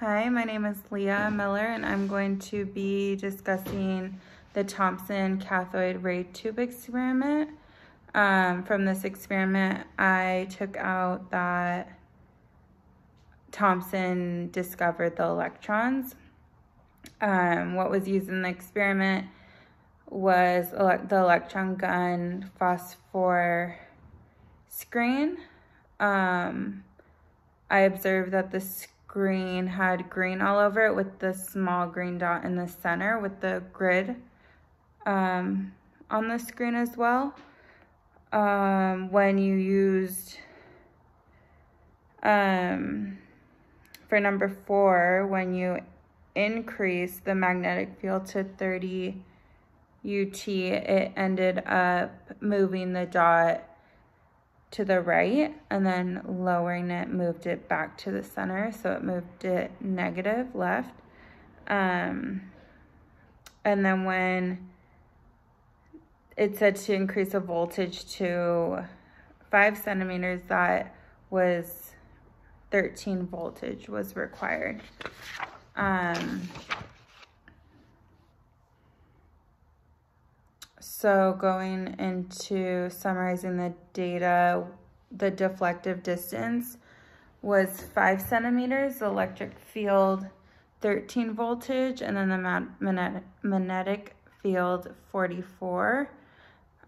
Hi, my name is Leah Miller and I'm going to be discussing the Thomson cathode ray tube experiment. Um, from this experiment, I took out that Thomson discovered the electrons. Um, what was used in the experiment was ele the electron gun phosphor screen. Um, I observed that the screen had green all over it with the small green dot in the center with the grid um, on the screen as well. Um, when you used, um, for number four, when you increase the magnetic field to 30 UT, it ended up moving the dot to the right and then lowering it moved it back to the center. So it moved it negative left. Um, and then when it said to increase the voltage to five centimeters, that was 13 voltage was required. Um, So going into summarizing the data, the deflective distance was five centimeters, electric field 13 voltage, and then the magnetic field 44.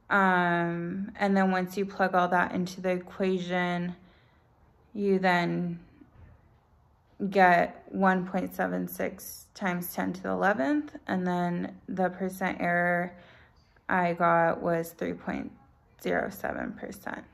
Um, and then once you plug all that into the equation, you then get 1.76 times 10 to the 11th, and then the percent error I got was 3.07%.